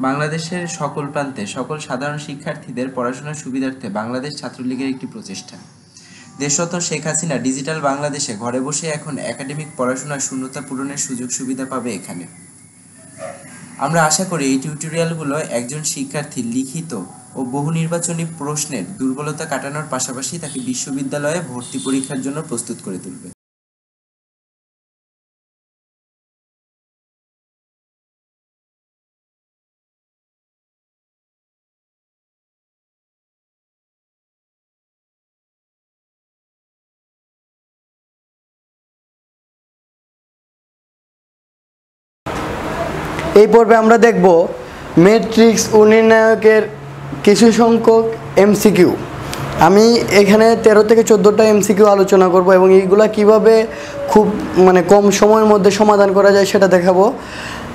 বাংলাদেশের সকল প্রান্তে সকল সাধারণ শিক্ষার্থীদের পড়াশোনার সুবিধার্থে বাংলাদেশ ছাত্রলীগের একটি প্রচেষ্টা দেশত শেখ হাসিনা ডিজিটাল বাংলাদেশে ঘরে বসে এখন একাডেমিক পড়াশোনার শূন্যতা পূরণের সুযোগ সুবিধা পাবে এখানে। আমরা আশা করি এই টিউটোরিয়ালগুলো একজন শিক্ষার্থীর লিখিত ও বহু নির্বাচনী প্রশ্নের দুর্বলতা কাটানোর পাশাপাশি তাকে বিশ্ববিদ্যালয়ে ভর্তি পরীক্ষার জন্য প্রস্তুত করে তুলবে। এই পর্বে আমরা দেখব ম্যাট্রিক্স ও নির্ণায়কের কিছু সংখ্যক এমসিকিউ আমি এখানে তেরো থেকে চোদ্দোটা এমসিকিউ আলোচনা করব এবং এইগুলা কীভাবে খুব মানে কম সময়ের মধ্যে সমাধান করা যায় সেটা দেখাবো।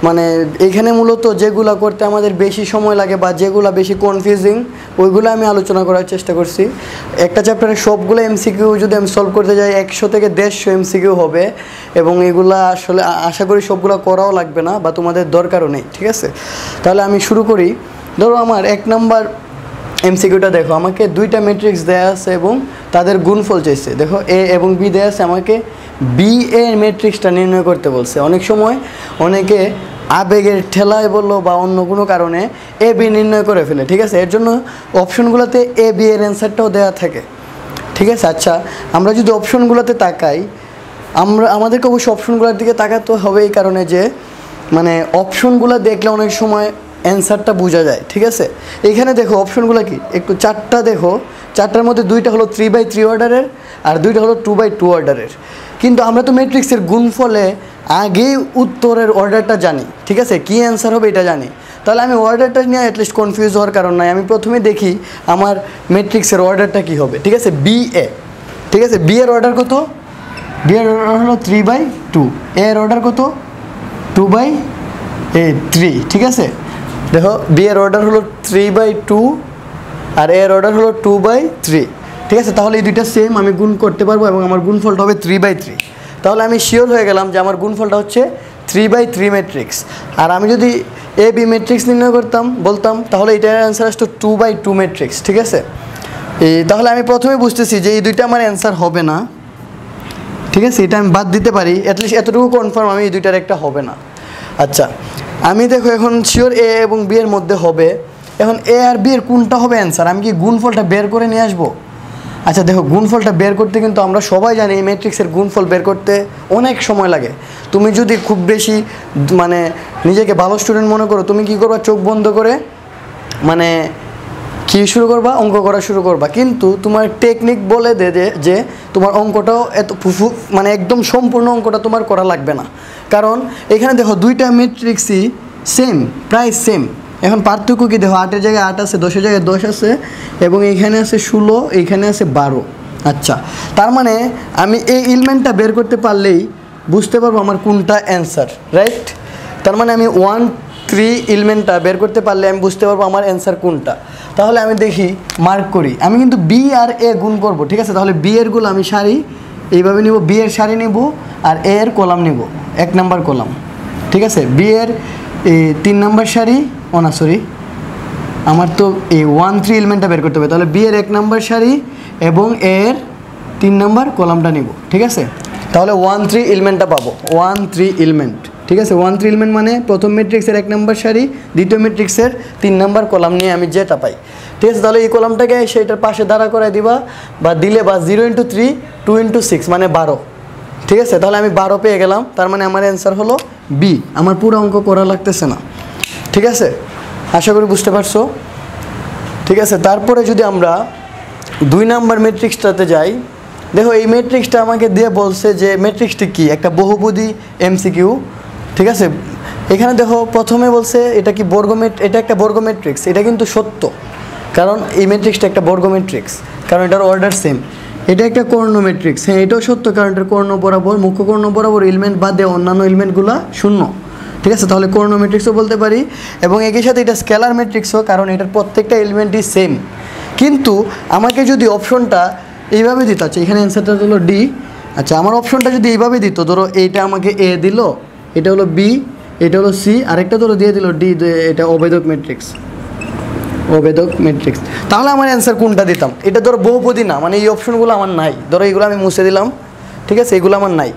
মানে এখানে মূলত যেগুলা করতে আমাদের বেশি সময় লাগে বা যেগুলো বেশি কনফিউজিং ওইগুলো আমি আলোচনা করার চেষ্টা করছি। একটা চ্যাপ্টারে সবগুলো এমসিকিউ যদি আমি সলভ করতে যাই, একশো থেকে দেড়শো এমসিকিউ হবে এবং এগুলো আসলে আশা করি সবগুলো করাও লাগবে না বা তোমাদের দরকারও নেই, ঠিক আছে? তাহলে আমি শুরু করি। ধরো আমার এক নাম্বার এমসিকিউটা দেখো, আমাকে দুইটা ম্যাট্রিক্স দেয়া আছে এবং তাদের গুণফল চাইছে। দেখো, এ এবং বি দেয়া আছে, আমাকে বি এর ম্যাট্রিক্সটা নির্ণয় করতে বলছে। অনেক সময় অনেকে আবেগের ঠেলায় বলল বা অন্য কোনো কারণে এ বি নির্ণয় করে ফেলে, ঠিক আছে? এর জন্য অপশনগুলোতে এ বি এর অ্যান্সারটাও দেওয়া থাকে। ঠিক আছে? আচ্ছা আমরা যদি অপশনগুলোতে তাকাই, আমরা, আমাদেরকে অবশ্যই অপশনগুলোর দিকে তাকাতে হবে এই কারণে যে মানে অপশনগুলো দেখলে অনেক সময় অ্যান্সারটা বোঝা যায়, ঠিক আছে? এখানে দেখো, অপশনগুলো কি? একটু চারটা দেখো। চারটার মধ্যে দুইটা হলো থ্রি বাই থ্রি অর্ডারের আর দুইটা হলো টু বাই টু অর্ডারের কিন্তু আমরা তো ম্যাট্রিক্সের গুণফলে আগেই উত্তরের অর্ডারটা জানি, ঠিক আছে? কী অ্যান্সার হবে এটা জানি। তাহলে আমি অর্ডারটা নিয়ে অ্যাটলিস্ট কনফিউজ হওয়ার কারণ নাই। আমি প্রথমে দেখি আমার ম্যাট্রিক্সের অর্ডারটা কী হবে, ঠিক আছে? বি এ ঠিক আছে? বি এর অর্ডার কত? বি এর অর্ডার হলো থ্রি বাই টু এ এর অর্ডার কত? টু বাই এ থ্রি ঠিক আছে? দেখো বি এর অর্ডার হলো থ্রি বাই টু আর এর অর্ডার হলো টু বাই থ্রি ঠিক আছে? তাহলে এই দুইটা সেম আমি গুণ করতে পারব এবং আমার গুণফলটা হবে থ্রি বাই থ্রি তাহলে আমি শিওর হয়ে গেলাম যে আমার গুণফলটা হচ্ছে থ্রি বাই থ্রি ম্যাট্রিক্স আর আমি যদি এ বি ম্যাট্রিক্স নির্ণয় করতাম, বলতাম, তাহলে এটার অ্যান্সার আসতো টু বাই টু ম্যাট্রিক্স ঠিক আছে? এই তাহলে আমি প্রথমে বুঝতেছি যে এই দুইটা আমার অ্যান্সার হবে না। ঠিক আছে? এটা আমি বাদ দিতে পারি অ্যাটলিস্ট এতটুকু কনফার্ম আমি এই দুইটার একটা হবে না। আচ্ছা আমি দেখো এখন শিওর এ এবং বি এর মধ্যে হবে। এখন এ আর বি এর কোনটা হবে অ্যান্সার আমি কি গুণফলটা বের করে নিয়ে আসব? আচ্ছা দেখো, গুণফলটা বের করতে কিন্তু আমরা সবাই জানি এই ম্যাট্রিক্সের গুণফল বের করতে অনেক সময় লাগে। তুমি যদি খুব বেশি মানে নিজেকে ভালো স্টুডেন্ট মনে করো, তুমি কি করবা? চোখ বন্ধ করে মানে কি শুরু করবা? অঙ্ক করা শুরু করবা। কিন্তু তোমার টেকনিক বলে দে যে তোমার অঙ্কটাও এত ফুফু- মানে একদম সম্পূর্ণ অঙ্কটা তোমার করা লাগবে না। কারণ, এখানে দেখো, দুইটা ম্যাট্রিক্সই সেম প্রায় সেম এখন পার্থক্য কি? দেখো, আটের জায়গায় আট আছে, দশের জায়গায় দশ আছে, এবং এইখানে আছে ষোলো এইখানে আছে বারো। আচ্ছা তার মানে আমি এই ইলমেন্টটা বের করতে পারলেই বুঝতে পারব আমার কোনটা অ্যান্সার রাইট তার মানে আমি ওয়ান থ্রি ইলমেন্টটা বের করতে পারলে আমি বুঝতে পারব আমার অ্যান্সার কোনটা। তাহলে আমি দেখি মার্ক করি। আমি কিন্তু বি আর এ গুণ করব, ঠিক আছে? তাহলে বি এরগুলো আমি সারি, এইভাবে নিব বি এর সারি নিব, আর এ এর কলাম নিব, এক নাম্বার কলাম, ঠিক আছে? বি এর তিন নাম্বার শাড়ি, ও না সরি আমার তো এই ওয়ান থ্রি এলিমেন্টটা বের করতে হবে। তাহলে বি এর এক নম্বর শাড়ি এবং এর তিন নাম্বার কলামটা নিব, ঠিক আছে? তাহলে ওয়ান থ্রি এলিমেন্টটা পাবো ওয়ান থ্রি এলিমেন্ট ঠিক আছে? ওয়ান থ্রি এলিমেন্ট মানে প্রথম ম্যাট্রিক্সের এক নম্বর সারি দ্বিতীয় ম্যাট্রিক্সের তিন নম্বর কলাম নিয়ে আমি যেটা পাই, ঠিক আছে? তাহলে এই কলামটাকে সেটার পাশে দাঁড়া করাই দিবা, বা দিলে বা zero into three two into six মানে বারো, ঠিক আছে? তাহলে আমি বারো পেয়ে গেলাম, তার মানে আমার অ্যান্সার হলো বি, আমার পুরো অঙ্ক করা লাগতেছে না। ঠিক আছে? আশা করি বুঝতে পারছ? ঠিক আছে? তারপরে যদি আমরা দুই নাম্বার ম্যাট্রিক্সটাতে যাই, দেখো এই ম্যাট্রিক্সটা আমাকে দিয়ে বলছে যে ম্যাট্রিক্সটি কি? একটা বহুপদী এমসিকিউ ঠিক আছে? এখানে দেখো প্রথমে বলছে এটা কি বর্গ এটা একটা বর্গ ম্যাট্রিক্স এটা কিন্তু সত্য। কারণ এই ম্যাট্রিক্সটা একটা বর্গ ম্যাট্রিক্স কারণ এটার অর্ডার সেম এটা একটা কর্ণ ম্যাট্রিক্স হ্যাঁ এটাও সত্য, কারণ এটার কর্ণ বরাবর, মুখ্য কর্ণ বরাবর এলিমেন্ট বাদে অন্যান্য এলিমেন্টগুলো শূন্য। ঠিক আছে? তাহলে কর্ণ ম্যাট্রিক্সও বলতে পারি, এবং একই সাথে এটা স্কেলার ম্যাট্রিক্সও কারণ এটার প্রত্যেকটা এলিমেন্টই সেম কিন্তু আমাকে যদি অপশনটা এইভাবে দিত আচ্ছা এখানে অ্যান্সারটা হলো ডি আচ্ছা আমার অপশনটা যদি এইভাবে দিত, ধরো এইটা আমাকে এ দিল, এটা হলো বি এটা হলো সি আরেকটা ধরো দিয়ে দিল ডি এটা অবৈধক ম্যাট্রিক্স অবেদক ম্যাট্রিক্স তাহলে আমার অ্যান্সার কোনটা দিতাম? এটা ধরো বহুপদী না মানে এই অপশনগুলো আমার নাই। ধরো এইগুলো আমি মুছে দিলাম, ঠিক আছে? এগুলো আমার নাই।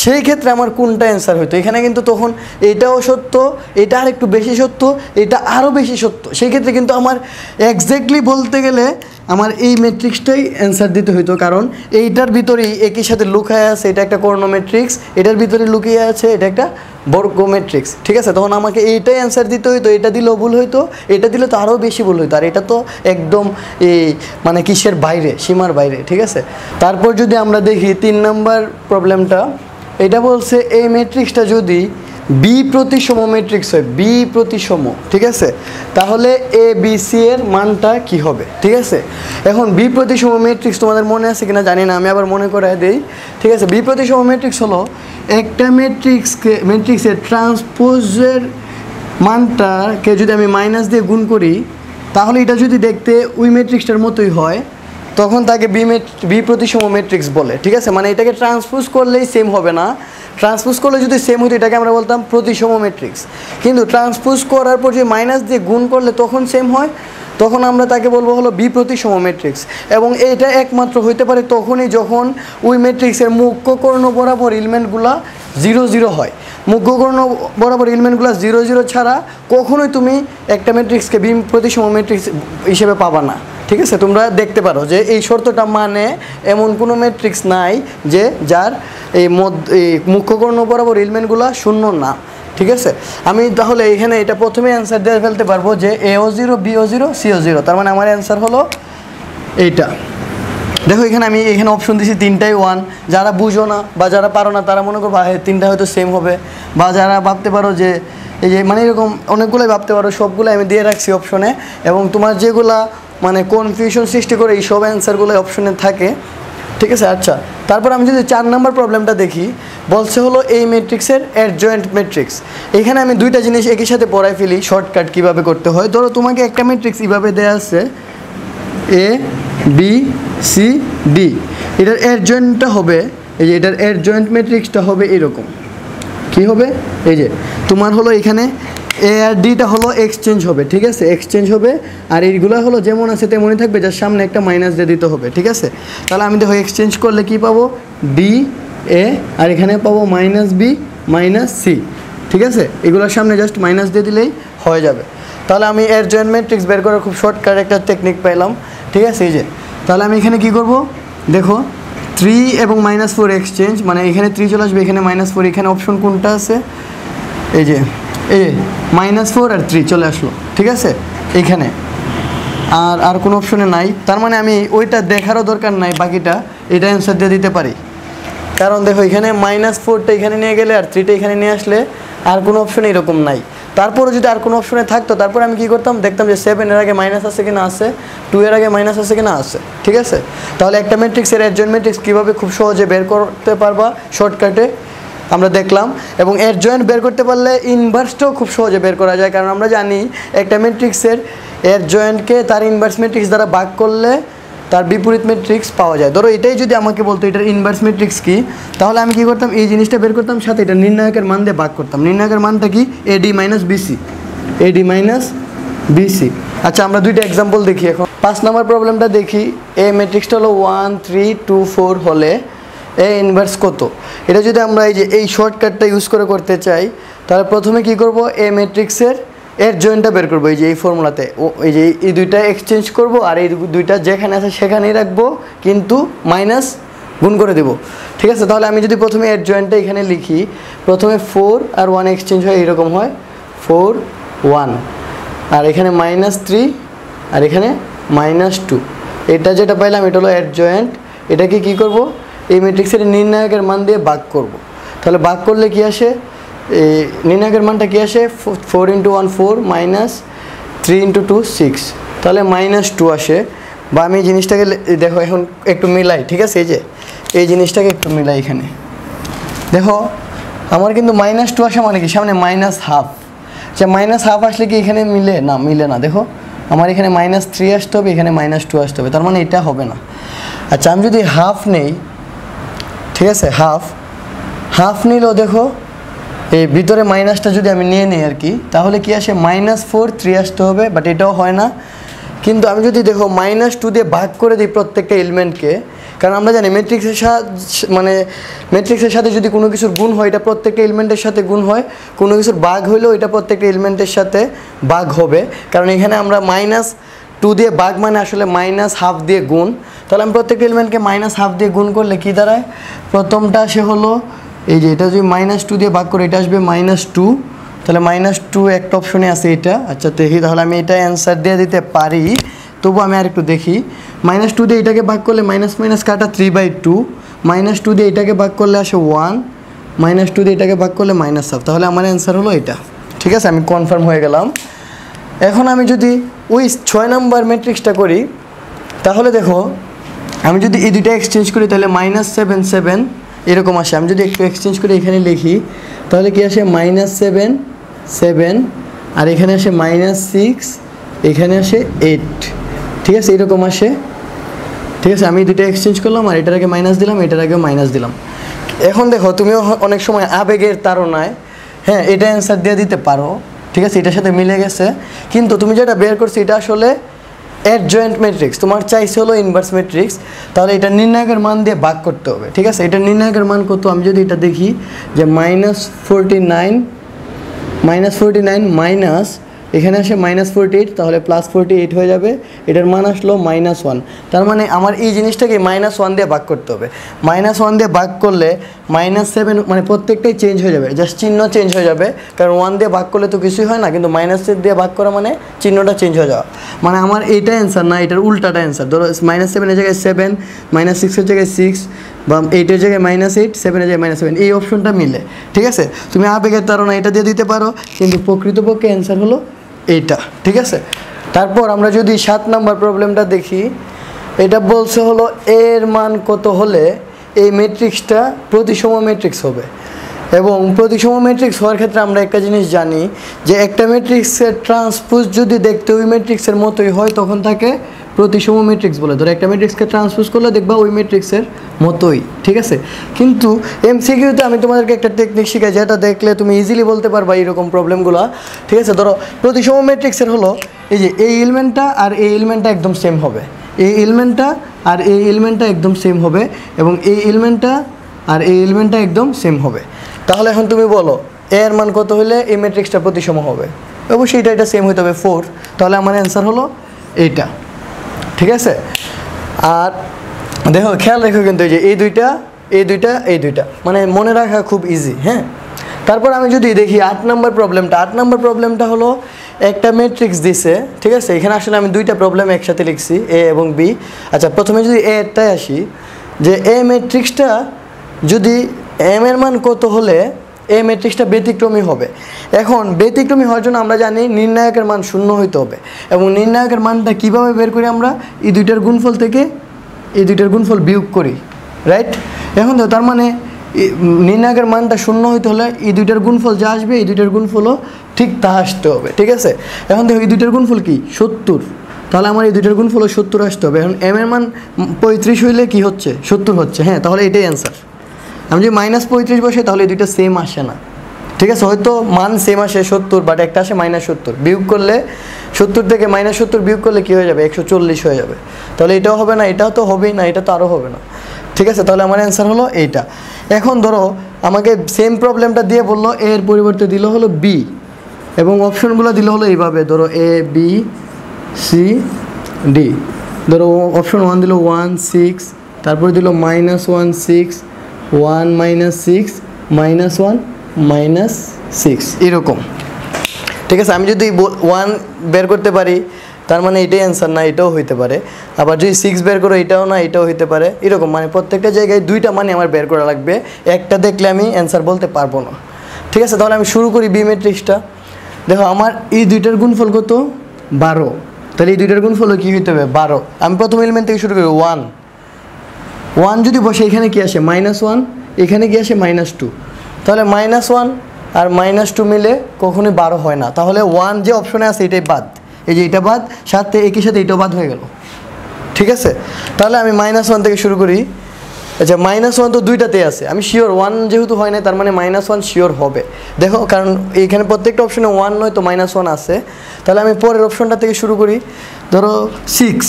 সেই ক্ষেত্রে আমার কোনটা অ্যান্সার হতো এখানে কিন্তু তখন এটাও সত্য, এটা আর একটু বেশি সত্য, এটা আরও বেশি সত্য। সেই ক্ষেত্রে কিন্তু আমার এক্স্যাক্টলি বলতে গেলে আমার এই ম্যাট্রিক্সটাই অ্যান্সার দিতে হইতো, কারণ এইটার ভিতরেই একই সাথে লুকায় আছে, এটা একটা কর্ণ ম্যাট্রিক্স এটার ভিতরে লুকিয়ে আছে, এটা একটা বর্গ ম্যাট্রিক্স ঠিক আছে? তখন আমাকে এইটাই অ্যান্সার দিতে হইতো, এটা দিলেও ভুল হইতো, এটা দিলে তো আরও বেশি ভুল হইতো, আর এটা তো একদম এই মানে কিসের বাইরে, সীমার বাইরে, ঠিক আছে? তারপর যদি আমরা দেখি, তিন নম্বর প্রবলেমটা এটা বলছে এই ম্যাট্রিক্সটা যদি বি প্রতিসম ম্যাট্রিক্স হয় বি প্রতিসম, ঠিক আছে? তাহলে এ বি সি এর মানটা কি হবে? ঠিক আছে? এখন বি প্রতিসম ম্যাট্রিক্স তোমাদের মনে আছে কিনা জানি না, আমি আবার মনে করে দেই। ঠিক আছে? বি প্রতিসম ম্যাট্রিক্স হলো একটা ম্যাট্রিক্সকে ম্যাট্রিক্সের ট্রান্সপোজের মানটাকে যদি আমি মাইনাস দিয়ে গুণ করি, তাহলে এটা যদি দেখতে ওই ম্যাট্রিক্সটার মতোই হয়, তখন তাকে বি বি প্রতিসম ম্যাট্রিক্স বলে, ঠিক আছে? মানে এটাকে ট্রান্সপোজ করলেই সেম হবে না। ট্রান্সপোজ করলে যদি সেম হতো এটাকে আমরা বলতাম প্রতিসম ম্যাট্রিক্স কিন্তু ট্রান্সপোজ করার পর যে মাইনাস দিয়ে গুণ করলে তখন সেম হয়, তখন আমরা তাকে বলব হলো বি প্রতিসম ম্যাট্রিক্স এবং এটা একমাত্র হইতে পারে তখনই যখন ওই ম্যাট্রিক্সের মুখ্য কর্ণ বরাবর এলিমেন্টগুলা জিরো জিরো হয়। মুখ্যকর্ণ বরাবর এলিমেন্টগুলো জিরো জিরো ছাড়া কখনোই তুমি একটা ম্যাট্রিক্সকে বি প্রতিসম ম্যাট্রিক্স হিসেবে পাবা না। ঠিক আছে, তোমরা দেখতে পারো যে এই শর্তটা মানে এমন কোনো ম্যাট্রিক্স নাই যে যার এই মধ্য, এই মুখ্যকর্ণ বরাবর এলিমেন্টগুলো শূন্য না, ঠিক আছে? আমি তাহলে এখানে এটা প্রথমে অ্যান্সার দিয়ে ফেলতে পারব যে এও জিরো বিও জিরো সিও জিরো তার মানে আমার অ্যান্সার হলো এইটা। দেখো, এখানে আমি এখানে অপশন দিছি তিনটাই ওয়ান যারা বুঝো না বা যারা পারো না, তারা মনে করো তিনটা হয়তো সেম হবে। বা যারা ভাবতে পারো যে এই যে মানে এরকম অনেকগুলোই ভাবতে পারো সবগুলো আমি দিয়ে রাখছি অপশনে এবং তোমার যেগুলা মানে কনফিউশন সৃষ্টি করে এই সব অ্যান্সারগুলো অপশনে থাকে। ঠিক আছে? আচ্ছা তারপর আমি যদি চার নাম্বার প্রবলেমটা দেখি, বলছে হলো এই ম্যাট্রিক্সের অ্যাডজয়েন্ট ম্যাট্রিক্স এখানে আমি দুইটা জিনিস একই সাথে পড়াই ফেলি শর্টকাট কীভাবে করতে হয়। ধরো তোমাকে একটা ম্যাট্রিক্স এইভাবে দেওয়া আছে এ বি সি ডি এটার এর জয়েন্টটা হবে, এই যে এটার এর জয়েন্ট ম্যাট্রিক্সটা হবে এরকম। কি হবে? এই যে, তোমার হলো এখানে এ আর ডিটা হলো এক্সচেঞ্জ হবে, ঠিক আছে? এক্সচেঞ্জ হবে, আর এইগুলো হলো যেমন আছে তেমনই থাকবে যার সামনে একটা মাইনাস দিয়ে দিতে হবে, ঠিক আছে? তাহলে আমি দেখো এক্সচেঞ্জ করলে কি পাবো? ডি এ আর এখানে পাবো মাইনাস বি মাইনাস সি ঠিক আছে? এগুলোর সামনে জাস্ট মাইনাস দিয়ে দিলেই হয়ে যাবে। তাহলে আমি এর জয়েন্ট ম্যাট্রিক্স বের করার খুব শর্টকাট একটা টেকনিক পেলাম ঠিক আছে? এই যে, তাহলে আমি এখানে কি করব? দেখো থ্রি এবং মাইনাস ফোর এক্সচেঞ্জ মানে এখানে থ্রি চলে আসবে, এখানে মাইনাস ফোর এখানে অপশন কোনটা আছে? এই যে যে মাইনাস ফোর আর থ্রি চলে আসলো, ঠিক আছে? এইখানে। আর আর কোনো অপশনে নাই। তার মানে আমি ওইটা দেখারও দরকার নাই, বাকিটা এটা অ্যান্সার দিয়ে দিতে পারি। কারণ দেখো, এখানে মাইনাস ফোরটা এখানে নিয়ে গেলে আর থ্রিটা এখানে নিয়ে আসলে আর কোনো অপশন এরকম নাই। তারপরে যদি আর কোনো অপশনে থাকতো, তারপরে আমি কি করতাম? দেখতাম যে সেভেন এর আগে মাইনাস আছে কিনা আছে টু এর আগে মাইনাস আছে কিনা আছে, ঠিক আছে? তাহলে একটা ম্যাট্রিক্সের একজন ম্যাট্রিক্স কীভাবে খুব সহজে বের করতে পারবা? শর্টকাটে আমরা দেখলাম। এবং এর জয়েন্ট বের করতে পারলে ইনভার্সটাও খুব সহজে বের করা যায়। কারণ আমরা জানি একটা ম্যাট্রিক্সের এর জয়েন্টকে তার ইনভার্স ম্যাট্রিক্স দ্বারা ভাগ করলে তার বিপরীত ম্যাট্রিক্স পাওয়া যায়। ধরো এটাই যদি আমাকে বলতো, এটার ইনভার্স ম্যাট্রিক্স কি? তাহলে আমি কি করতাম? এই জিনিসটা বের করতাম, সাথে এটা নির্ণায়কের মান দিয়ে ভাগ করতাম। নির্ণায়কের মানটা কি? AD minus BC AD minus BC আচ্ছা আমরা দুইটা এক্সাম্পল দেখি এখন। পাঁচ নম্বর প্রবলেমটা দেখি। এ ম্যাট্রিক্সটা হলো ওয়ান থ্রি টু ফোর হলে এ ইনভার্স কত? এটা যদি আমরা এই যে এই শর্টকাটটা ইউজ করে করতে চাই, তাহলে প্রথমে কি করব? এ ম্যাট্রিক্সের এর জয়েন্টটা বের করব। এই যে এই ফর্মুলাতে ও, এই যে এই দুইটা এক্সচেঞ্জ করব আর এই দুইটা যেখানে আছে সেখানেই রাখব, কিন্তু মাইনাস গুণ করে দেব। ঠিক আছে? তাহলে আমি যদি প্রথমে এর জয়েন্টটা এখানে লিখি, প্রথমে ফোর আর ওয়ান এক্সচেঞ্জ হয়, এরকম হয়। ফোর ওয়ান আর এখানে মাইনাস থ্রি আর এখানে মাইনাস টু এটা যেটা পাইলাম, এটা হলো এর জয়েন্ট এটাকে কি করব? এই ম্যাট্রিক্সের নির্ণায়কের মান দিয়ে ভাগ করব। তাহলে ভাগ করলে কি আসে? এই নির্ণায়কের মানটা কি আসে? Four into one, four minus three into two, six. তাহলে মাইনাস টু আসে। বা আমি এই জিনিসটাকে দেখো এখন একটু মিলাই, ঠিক আছে? এই যে, এই জিনিসটাকে একটু মিলাই এখানে। দেখো, আমার কিন্তু মাইনাস টু আসে মানে কি? সামনে মাইনাস হাফ। আচ্ছা মাইনাস হাফ আসলে কি এখানে মিলে? না মিলে না। দেখো, আমার এখানে মাইনাস থ্রি আসতে হবে, এখানে মাইনাস টু আসতে হবে। তার মানে এটা হবে না। আচ্ছা আমি যদি হাফ নেই ঠিক আছে? হাফ হাফ নিলেও দেখো। এই ভিতরে মাইনাসটা যদি আমি নিয়ে নিই আর কি, তাহলে কি আসে? মাইনাস ফোর থ্রি আসতে হবে বাট এটাও হয় না। কিন্তু আমি যদি দেখো মাইনাস টু দিয়ে ভাগ করে দিই প্রত্যেকটা এলিমেন্টকে কারণ আমরা জানি ম্যাট্রিক্সের সাথে মানে ম্যাট্রিক্সের সাথে যদি কোনো কিছুর গুণ হয়, এটা প্রত্যেকটা এলিমেন্টের সাথে গুণ হয়। কোনো কিছুর বাঘ হইলেও এটা প্রত্যেকটা এলিমেন্টের সাথে বাঘ হবে। কারণ এখানে আমরা মাইনাস টু দিয়ে বাঘ মানে আসলে মাইনাস হাফ দিয়ে গুণ। তাহলে আমি প্রত্যেকটা এলিমেন্টকে মাইনাস হাফ দিয়ে গুণ করলে কী দাঁড়ায়? প্রথমটা সে হলো, এই যে এটা যদি মাইনাস টু দিয়ে ভাগ করে, এটা আসবে মাইনাস টু তাহলে মাইনাস টু একটা অপশনে আছে এটা। আচ্ছা দেখি, তাহলে আমি এটা অ্যান্সার দিয়ে দিতে পারি। তবু আমি আর একটু দেখি। মাইনাস টু দিয়ে এটাকে ভাগ করলে মাইনাস মাইনাস কাটা three by two minus two দিয়ে এটাকে ভাগ করলে আসে ওয়ান মাইনাস টু দিয়ে এটাকে ভাগ করলে মাইনাস হাফ তাহলে আমার অ্যান্সার হলো এটা। ঠিক আছে, আমি কনফার্ম হয়ে গেলাম। এখন আমি যদি ওই ছয় নম্বর ম্যাট্রিক্সটা করি, তাহলে দেখো আমি যদি এই দুইটা এক্সচেঞ্জ করি, তাহলে মাইনাস সেভেন সেভেন এরকম আসে। আমি যদি একটু এক্সচেঞ্জ করে এখানে লিখি, তাহলে কি আসে? মাইনাস সেভেন সেভেন আর এখানে আসে মাইনাস সিক্স এখানে আসে এইট ঠিক আছে? এরকম আসে। ঠিক আছে? আমি দুটো এক্সচেঞ্জ করলাম, আর এটার আগে মাইনাস দিলাম, এটার আগে মাইনাস দিলাম। এখন দেখো, তুমিও অনেক সময় আবেগের তাড়নায় হ্যাঁ এটা অ্যান্সার দিয়ে দিতে পারো। ঠিক আছে? এটার সাথে মিলে গেছে। কিন্তু তুমি যেটা বের করছ, এটা আসলে অ্যাডজয়েন্ট ম্যাট্রিক্স তোমার চাইছে হলো ইনভার্স ম্যাট্রিক্স তাহলে এটা নির্ণায়কের মান দিয়ে ভাগ করতে হবে, ঠিক আছে? এটা নির্ণায়কের মান কত? আমি যদি এটা দেখি যে minus forty nine minus forty nine minus এখানে আসে মাইনাস ফোরটি এইট তাহলে প্লাস ফোরটি এইট হয়ে যাবে। এটার মান আসলো মাইনাস ওয়ান তার মানে আমার এই জিনিসটাকে মাইনাস ওয়ান দিয়ে ভাগ করতে হবে। মাইনাস ওয়ান দিয়ে ভাগ করলে মাইনাস সেভেন মানে প্রত্যেকটাই চেঞ্জ হয়ে যাবে। জাস্ট চিহ্ন চেঞ্জ হয়ে যাবে। কারণ ওয়ান দিয়ে ভাগ করলে তো কিছুই হয় না, কিন্তু মাইনাস দিয়ে ভাগ করা মানে চিহ্নটা চেঞ্জ হয়ে যাওয়া। মানে আমার এইটা অ্যান্সার না, এটার উল্টাটা অ্যান্সার ধরো মাইনাস সেভেনের জায়গায় সেভেন মাইনাস সিক্সের জায়গায় সিক্স বা এইটের জায়গায় মাইনাস এইট সেভেনের জায়গায় মাইনাস সেভেন এই অপশনটা মিলে। ঠিক আছে? তুমি আবেগের তারা এটা দিয়ে দিতে পারো, কিন্তু প্রকৃতপক্ষে অ্যান্সার হলো এইটা, ঠিক আছে? তারপর আমরা যদি সাত নম্বর প্রবলেমটা দেখি, এটা বলছে হলো এর মান কত হলে এই ম্যাট্রিক্সটা প্রতিসম ম্যাট্রিক্স হবে? এবং প্রতিসম ম্যাট্রিক্স হওয়ার ক্ষেত্রে আমরা একটা জিনিস জানি যে একটা ম্যাট্রিক্সের ট্রান্সপোজ যদি দেখতে ওই ম্যাট্রিক্সের মতোই হয়, তখন তাকে প্রতিসম ম্যাট্রিক্স বলে। ধরো একটা ম্যাট্রিক্সকে ট্রান্সপোজ করলে দেখবা ওই ম্যাট্রিক্সের মতোই, ঠিক আছে? কিন্তু এমসিকিউতে আমি তোমাদেরকে একটা টেকনিক শিখাই, যেটা দেখলে তুমি ইজিলি বলতে পারবা এরকম প্রবলেমগুলো ঠিক আছে? ধরো, প্রতিসম ম্যাট্রিক্সের হলো, এই যে এই এলিমেন্টটা আর এই এলিমেন্টটা একদম সেম হবে। এই এলিমেন্টটা আর এই এলিমেন্টটা একদম সেম হবে এবং এই এলিমেন্টটা আর এই এলিমেন্টটা একদম সেম হবে। তাহলে এখন তুমি বলো এ এর মান কত হলে এই ম্যাট্রিক্সটা প্রতিসম হবে? অবশ্যই এটা এটা সেম হতে হবে ফোর তাহলে আমার অ্যান্সার হলো এইটা। ঠিক আছে? আর দেখো, খেয়াল রেখো কিন্তু এই যে এই দুইটা এই দুইটা এই দুইটা। মানে মনে রাখা খুব ইজি হ্যাঁ? তারপর আমি যদি দেখি আট নম্বর প্রবলেমটা আট নম্বর প্রবলেমটা হলো একটা ম্যাট্রিক্স দিছে, ঠিক আছে? এখানে আসলে আমি দুইটা প্রবলেম একসাথে লিখছি এ এবং বি আচ্ছা প্রথমে যদি এ এরটাই আসি, যে এ ম্যাট্রিক্সটা যদি এম এর মান কত হলে এই ম্যাট্রিক্সটা ব্যতিক্রমী হবে? এখন ব্যতিক্রমী হওয়ার জন্য আমরা জানি নির্ণায়কের মান শূন্য হইতে হবে। এবং নির্ণায়কের মানটা কীভাবে বের করি আমরা? এই দুইটার গুণফল থেকে এই দুইটার গুণফল বিয়োগ করি রাইট এখন তো তার মানে নির্ণায়কের মানটা শূন্য হইতে হলে এই দুইটার গুণফল যা আসবে, এই দুইটার গুণফলও ঠিক তা আসতে হবে, ঠিক আছে? এখন দেখো, এই দুইটার গুণফল কি? সত্তর। তাহলে আমার এই দুইটার গুণফল সত্তর আসতে হবে। এখন এম এর মান পঁয়ত্রিশ হইলে কি হচ্ছে? সত্তর হচ্ছে। হ্যাঁ তাহলে এটাই অ্যান্সার আমি যদি মাইনাস পঁয়ত্রিশ বসে, তাহলে দুইটা সেম আসে না। ঠিক আছে? হয়তো মান সেম আসে সত্তর বাট একটা আসে মাইনাস সত্তর। বিয়োগ করলে সত্তর থেকে মাইনাস সত্তর বিয়োগ করলে কী হয়ে যাবে? একশো চল্লিশ হয়ে যাবে। তাহলে এটাও হবে না, এটাও তো হবেই না, এটা তো আরও হবে না। ঠিক আছে? তাহলে আমার অ্যান্সার হলো এইটা। এখন ধরো, আমাকে সেম প্রবলেমটা দিয়ে বলল এ এর পরিবর্তে দিল হলো বি এবং অপশনগুলো দিল হলো এইভাবে। ধরো এ বি সি ডি ধরো অপশন ওয়ান দিল ওয়ান সিক্স তারপরে দিল minus one six one minus six minus one minus six. এরকম। ঠিক আছে, আমি যদি ওয়ান বের করতে পারি, তার মানে এটাই অ্যান্সার না, এটাও হইতে পারে। আবার যদি সিক্স বের করো, এটাও না, এটাও হইতে পারে। এরকম মানে প্রত্যেকটা জায়গায় দুইটা মানে আমার বের করা লাগবে। একটা দেখলে আমি অ্যান্সার বলতে পারব না। ঠিক আছে, তাহলে আমি শুরু করি বি ম্যাট্রিক্সটা দেখো, আমার এই দুইটার গুণফল কত? বারো। তাহলে এই দুইটার গুণফল কী হইতে হবে? বারো। আমি প্রথম এলিমেন্ট থেকে শুরু করি ওয়ান ওয়ান যদি বসে, এখানে কি আসে? মাইনাস ওয়ান এখানে কি আসে? মাইনাস টু তাহলে মাইনাস ওয়ান আর মাইনাস টু মিলে কখনোই বারো হয় না। তাহলে ওয়ান যে অপশনে আছে, এটাই বাদ। এই যে এটা বাদ, সাথে একই সাথে এটাও বাদ হয়ে গেল। ঠিক আছে? তাহলে আমি মাইনাস ওয়ান থেকে শুরু করি। আচ্ছা মাইনাস ওয়ান তো দুইটাতে আছে। আমি শিওর ওয়ান যেহেতু হয় না তার মানে মাইনাস ওয়ান শিওর হবে। দেখো, কারণ এখানে প্রত্যেকটা অপশনে ওয়ান নয়, তো মাইনাস ওয়ান আছে। তাহলে আমি পরের অপশনটা থেকে শুরু করি। ধরো সিক্স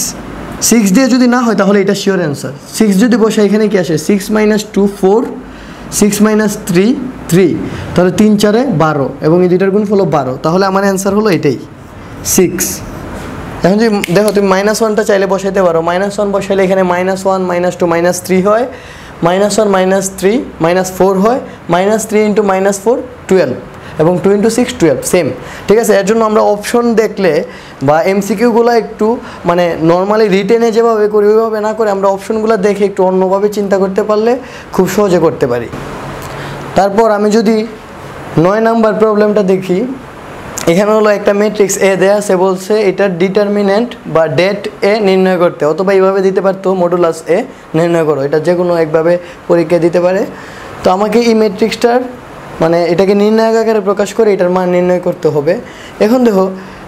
সিক্স দিয়ে যদি না হয়, তাহলে এটা শিওর অ্যান্সার সিক্স যদি বসে, এখানে কি আসে? Six minus two four six minus three three তাহলে তিন, চারে বারো এবং এই দুইটার গুণ হলো বারো। তাহলে আমার অ্যান্সার হলো এটাই। সিক্স এখন যদি দেখো, তুমি মাইনাস ওয়ানটা চাইলে বসাইতে পারো। মাইনাস ওয়ান বসাইলে এখানে minus one minus two minus three হয়। Minus one minus three minus four হয়। Minus three into minus four twelve এবং two into six twelve same ঠিক আছে? এর জন্য আমরা অপশন দেখলে বা এমসিকিউগুলো একটু মানে নর্মালি রিটেনে যেভাবে করি, ওইভাবে না করে আমরা অপশনগুলো দেখে একটু অন্যভাবে চিন্তা করতে পারলে খুব সহজে করতে পারি। তারপর আমি যদি নয় নাম্বার প্রবলেমটা দেখি, এখানে হলো একটা ম্যাট্রিক্স এ দেয়া সে বলছে এটার ডিটারমিনেন্ট বা ডেট এ নির্ণয় করতে। অথবা এইভাবে দিতে পারতো মডুলাস এ নির্ণয় করো। এটা যে কোনো একভাবে পরীক্ষা দিতে পারে। তো আমাকে এই ম্যাট্রিক্সটার মানে এটাকে নির্ণায়ক আকারে প্রকাশ করে এটার মান নির্ণয় করতে হবে। এখন দেখো,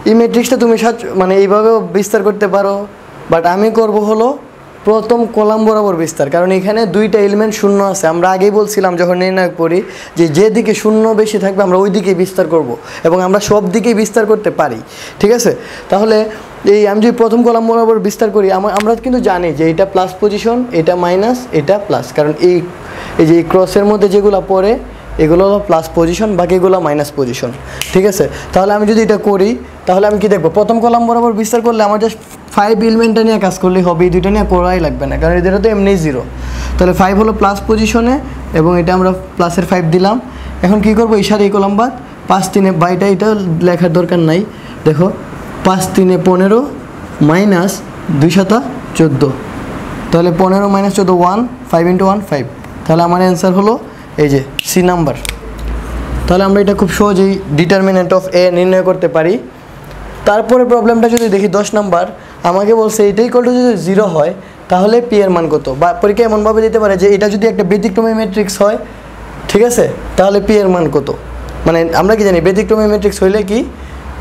এই ম্যাট্রিক্সটা তুমি সাজ মানে এইভাবেও বিস্তার করতে পারো বাট আমি করব হলো প্রথম কলাম বরাবর বিস্তার। কারণ এখানে দুইটা এলিমেন্ট শূন্য আছে। আমরা আগেই বলছিলাম যখন নির্ণয় করি যে যে দিকে শূন্য বেশি থাকবে আমরা ওই দিকেই বিস্তার করব এবং আমরা সব দিকেই বিস্তার করতে পারি। ঠিক আছে? তাহলে এই আমি যদি প্রথম কলাম বরাবর বিস্তার করি আমরা আমরা কিন্তু জানি যে এটা প্লাস পজিশন এটা মাইনাস এটা প্লাস কারণ এই এই যে ক্রসের মধ্যে যেগুলো পড়ে এগুলো হলো প্লাস পজিশন বাকিগুলো মাইনাস পজিশন ঠিক আছে? তাহলে আমি যদি এটা করি, তাহলে আমি কি দেখব? প্রথম কলাম বরাবর বিস্তার করলে আমার জাস্ট ফাইভ এলিমেন্টটা নিয়ে কাজ করলেই হবে, এই দুইটা নিয়ে করাই লাগবে না, কারণ এদের তো এমনি জিরো তাহলে ফাইভ হলো প্লাস পজিশনে এবং এটা আমরা প্লাসের ফাইভ দিলাম। এখন কি করব? এই সাথে এই কলাম বাদ, পাঁচ তিনে বাইটা এটা লেখার দরকার নাই। দেখো, পাঁচ তিনে পনেরো মাইনাস দুই সাতা চোদ্দ। তাহলে পনেরো মাইনাস চোদ্দ one five into one five তাহলে আমার অ্যান্সার হলো এই যে সি নাম্বার তাহলে আমরা এটা খুব সহজেই ডিটারমিনেন্ট অফ এ নির্ণয় করতে পারি। তারপরে প্রবলেমটা যদি দেখি দশ নাম্বার আমাকে বলছে এইটাই কলটা যদি জিরো হয়, তাহলে পি এর মান কত? বা পরীক্ষা এমনভাবে দিতে পারে যে এটা যদি একটা ব্যতিক্রমী ম্যাট্রিক্স হয়, ঠিক আছে? তাহলে পি এর মান কত? মানে আমরা কি জানি, ব্যতিক্রমী ম্যাট্রিক্স হইলে কি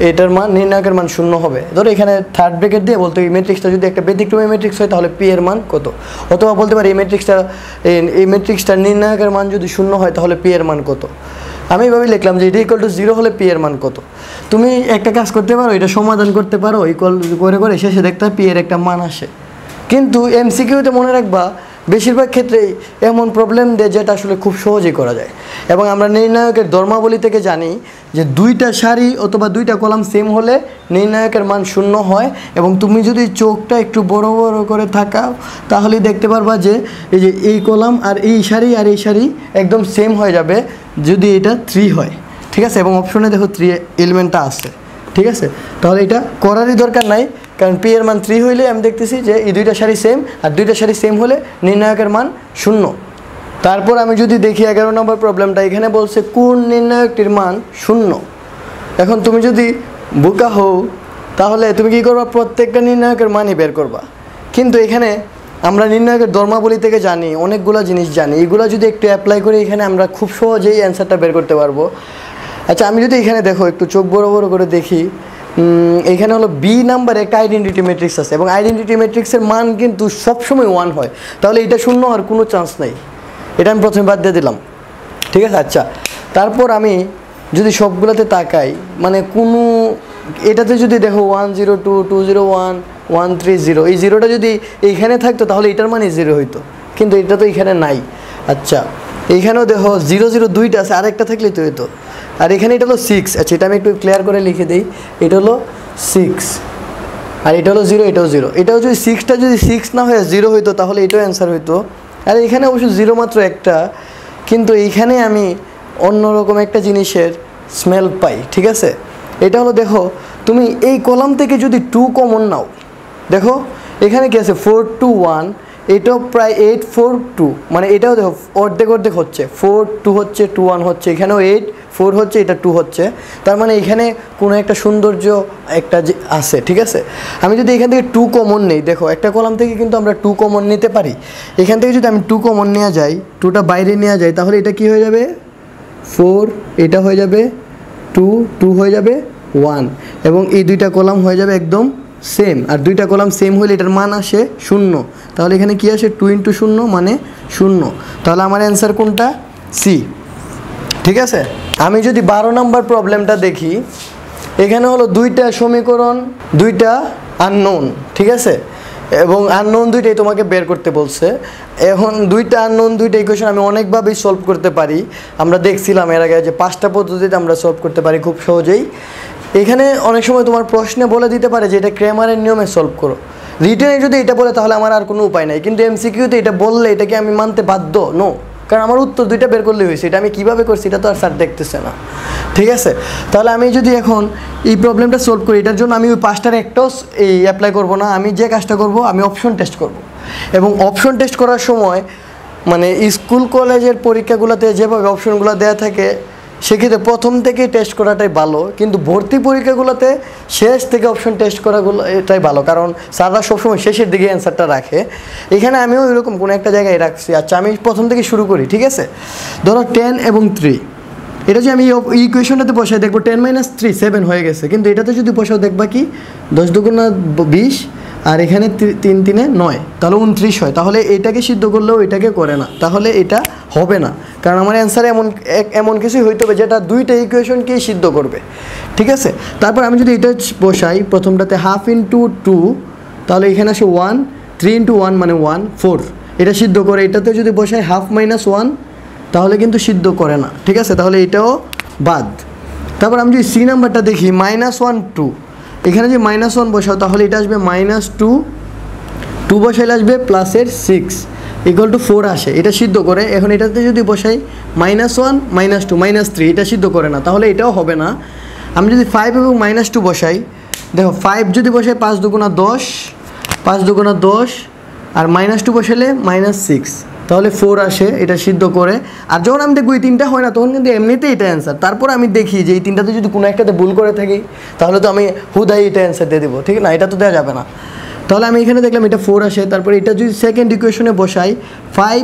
এটার মান নির্ণায়কের মান শূন্য হবে। ধরো এখানে থার্ড ব্রেকেট দিয়ে বলতো এই ম্যাট্রিক্সটা যদি একটা ব্যতিক্রমী ম্যাট্রিক্স হয়, তাহলে পি এর মান কত? অথবা বলতে পারি, এই ম্যাট্রিক্সটা এই ম্যাট্রিক্সটার নির্ণায়কের মান যদি শূন্য হয়, তাহলে পি এর মান কত? আমি এভাবে লিখলাম যে এটা ইকুয়াল টু জিরো হলে পি এর মান কত? তুমি একটা কাজ করতে পারো, এটা সমাধান করতে পারো ইকুয়াল করে করে শেষে দেখতে পি এর একটা মান আসে। কিন্তু এমসিকিউতে মনে রাখবা বেশিরভাগ ক্ষেত্রেই এমন প্রবলেম দেয় যেটা আসলে খুব সহজেই করা যায়। এবং আমরা নির্ণায়কের ধর্মাবলী থেকে জানি যে দুইটা সারি অথবা দুইটা কলাম সেম হলে নির্ণায়কের মান শূন্য হয় এবং তুমি যদি চোখটা একটু বড় বড় করে থাকাও, তাহলে দেখতে পারবা যে এই যে এই কলাম আর এই সারি আর এই সারি একদম সেম হয়ে যাবে যদি এটা থ্রি হয়। ঠিক আছে? এবং অপশনে দেখো থ্রি এলিমেন্টটা আছে। ঠিক আছে? তাহলে এটা করারই দরকার নাই। কারণ পি এর মান থ্রি হইলে আমি দেখতেছি যে এই দুইটা শাড়ি সেম আর দুইটা শাড়ি সেম হলে নির্ণায়কের মান শূন্য। তারপর আমি যদি দেখি এগারো নম্বর প্রবলেমটা এখানে বলছে কোন নির্ণায়কটির মান শূন্য। এখন তুমি যদি বোকা হও, তাহলে তুমি কী করবা? প্রত্যেকটা নির্ণায়কের মানই বের করবা। কিন্তু এখানে আমরা নির্ণায়কের ধর্মাবলী থেকে জানি, অনেকগুলো জিনিস জানি। এগুলো যদি একটু অ্যাপ্লাই করি এখানে আমরা খুব সহজেই অ্যান্সারটা বের করতে পারব। আচ্ছা আমি যদি এখানে দেখো, একটু চোখ বড় বড় করে দেখি। এখানে হলো বি নাম্বার একটা আইডেন্টিটি ম্যাট্রিক্স আছে এবং আইডেন্টিটি ম্যাট্রিক্সের মান কিন্তু সবসময় ওয়ান হয়। তাহলে এটা শূন্য হওয়ার কোনো চান্স নাই। এটা আমি প্রথমে বাদ দিয়ে দিলাম। ঠিক আছে? আচ্ছা। তারপর আমি যদি সবগুলোতে তাকাই মানে কোনো, এটাতে যদি দেখো one zero two two zero one one three zero এই জিরোটা যদি এইখানে থাকতো তাহলে এটার মানে জিরো হইতো। কিন্তু এটা তো এখানে নাই। আচ্ছা। এইখানেও দেখো জিরো জিরো দুইটা আছে, আরেকটা থাকলেই তো হইতো। আর এখানে এটা হলো সিক্স আচ্ছা এটা আমি একটু ক্লিয়ার করে লিখে দিই। এটা হলো সিক্স আর এটা হলো জিরো এটাও জিরো এটাও যদি সিক্সটা যদি সিক্স না হয়ে জিরো হইতো, তাহলে এটাও অ্যান্সার হইতো। আর এখানে অবশ্য জিরো মাত্র একটা, কিন্তু এইখানে আমি অন্যরকম একটা জিনিসের স্মেল পাই, ঠিক আছে? এটা হলো দেখো, তুমি এই কলাম থেকে যদি টু কমন নাও, দেখো, এখানে কি আছে? ফোর টু ওয়ান এটাও প্রায় এইট ফোর টু মানে এটাও দেখো, অর্ধেক অর্ধেক হচ্ছে। ফোর টু হচ্ছে টু ওয়ান হচ্ছে, এখানেও এইট ফোর হচ্ছে, এটা টু হচ্ছে। তার মানে এখানে কোনো একটা সৌন্দর্য একটা যে আছে, ঠিক আছে? আমি যদি এখান থেকে টু কমন নেই, দেখো, একটা কলাম থেকে কিন্তু আমরা টু কমন নিতে পারি। এখান থেকে যদি আমি টু কমন নেওয়া যাই টুটা বাইরে নেওয়া যায় তাহলে এটা কি হয়ে যাবে? ফোর এটা হয়ে যাবে টু টু হয়ে যাবে ওয়ান এবং এই দুইটা কলাম হয়ে যাবে একদম সেম আর দুইটা কলাম সেম হলে এটার মান আসে শূন্য। তাহলে এখানে কি আসে টু ইন্টু শূন্য মানে শূন্য। তাহলে আমার অ্যান্সার কোনটা? সি ঠিক আছে? আমি যদি বারো নম্বর প্রবলেমটা দেখি, এখানে হলো দুইটা সমীকরণ, দুইটা আননোন ঠিক আছে? এবং আননোন দুইটাই তোমাকে বের করতে বলছে। এখন দুইটা আননোন দুইটা ইকুয়েশন আমি অনেকভাবেই সলভ করতে পারি। আমরা দেখছিলাম এর আগে যে পাঁচটা পদ্ধতিতে আমরা সলভ করতে পারি খুব সহজেই। এখানে অনেক সময় তোমার প্রশ্নে বলে দিতে পারে যে এটা ক্রেমারের নিয়মে সলভ করো। রিটেনে যদি এটা বলে, তাহলে আমার আর কোনো উপায় নাই। কিন্তু এমসিকিউতে এটা বললে এটাকে আমি মানতে বাধ্য নো কারণ আমার উত্তর দুইটা বের করলে হয়েছে। এটা আমি কীভাবে করছি, এটা তো আর স্যার দেখতেছে না। ঠিক আছে? তাহলে আমি যদি এখন এই প্রবলেমটা সলভ করি, এটার জন্য আমি ওই পাঁচটার একটাও এই অ্যাপ্লাই করব না। আমি যে কাজটা করব, আমি অপশন টেস্ট করব। এবং অপশন টেস্ট করার সময় মানে স্কুল কলেজের পরীক্ষাগুলোতে যেভাবে অপশনগুলো দেওয়া থাকে সেক্ষেত্রে প্রথম থেকেই টেস্ট করাটাই ভালো, কিন্তু ভর্তি পরীক্ষাগুলোতে শেষ থেকে অপশন টেস্ট করাগুলো এটাই ভালো, কারণ স্যাররা সবসময় শেষের দিকে অ্যান্সারটা রাখে। এখানে আমিও এরকম কোনো একটা জায়গায় রাখছি আচ্ছা আমি প্রথম থেকে শুরু করি, ঠিক আছে? ধরো টেন এবং থ্রি এটা যে আমি ইকুয়েশনটাতে বসাই, দেখব টেন মাইনাস থ্রি সেভেন হয়ে গেছে, কিন্তু এটাতে যদি বসাও, দেখবা কি? দশ দুগুণা বিশ আর এখানে তিন তিনে নয়। তাহলে উনত্রিশ হয়। তাহলে এটাকে সিদ্ধ করলেও এটাকে করে না। তাহলে এটা হবে না। কারণ আমার অ্যান্সার এমন এমন কিছুই হইতে হবে যেটা দুইটা ইকুয়েশনকেই সিদ্ধ করবে। ঠিক আছে? তারপর আমি যদি এটা বসাই, প্রথমটাতে হাফ ইন্টু টু তাহলে এখানে আসে ওয়ান থ্রি ইন্টু ওয়ান মানে ওয়ান ফোর এটা সিদ্ধ করে এটাতে যদি বসাই হাফ মাইনাস ওয়ান তাহলে কিন্তু সিদ্ধ করে না। ঠিক আছে? তাহলে এটাও বাদ। তারপর আমি যদি সি নাম্বারটা দেখি মাইনাস ওয়ান টু এখানে যে মাইনাস ওয়ান বসাও, তাহলে এটা আসবে মাইনাস টু টু বসাইলে আসবে প্লাসের সিক্স ইকুয়াল টু ফোর আসে। এটা সিদ্ধ করে, এখন এটাতে যদি বসাই minus one minus two minus three এটা সিদ্ধ করে না, তাহলে এটাও হবে না। আমি যদি ফাইভ এবং মাইনাস টু বসাই, দেখো ফাইভ যদি বসাই পাঁচ দুগুণা দশ, পাঁচ দুগুণা দশ, আর মাইনাস টু বসালে মাইনাস সিক্স তাহলে ফোর আসে, এটা সিদ্ধ করে। আর যখন আমি দেখব এই তিনটা হয় না, তখন কিন্তু এমনিতেই এটা অ্যান্সার তারপর আমি দেখি যে এই তিনটাতে যদি কোনো একটাতে ভুল করে থাকি, তাহলে তো আমি হুদাই এটা অ্যান্সার দিয়ে দেবো, ঠিক না? এটা তো দেওয়া যাবে না। তাহলে আমি এখানে দেখলাম এটা ফোর আসে, তারপরে এটা যদি সেকেন্ড ইকুয়েশনে বসাই ফাইভ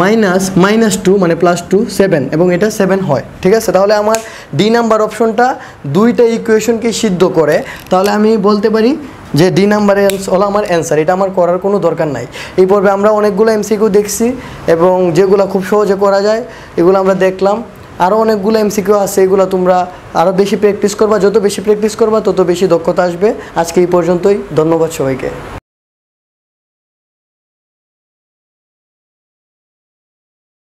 মাইনাস মাইনাস টু মানে প্লাস টু সেভেন এবং এটা সেভেন হয়, ঠিক আছে? তাহলে আমার ডি নাম্বার অপশনটা দুইটা ইকুয়েশনকে সিদ্ধ করে, তাহলে আমি বলতে পারি যে ডি নাম্বারের হলো আমার অ্যান্সার এটা আমার করার কোনো দরকার নাই। এই পর্বে আমরা অনেকগুলো এমসিকিউ দেখছি এবং যেগুলো খুব সহজে করা যায়, এগুলো আমরা দেখলাম। আরও অনেকগুলো এমসিকিউ আছে, এগুলো তোমরা আরও বেশি প্র্যাকটিস করবা। যত বেশি প্র্যাকটিস করবা, তত বেশি দক্ষতা আসবে। আজকে এই পর্যন্তই। ধন্যবাদ সবাইকে।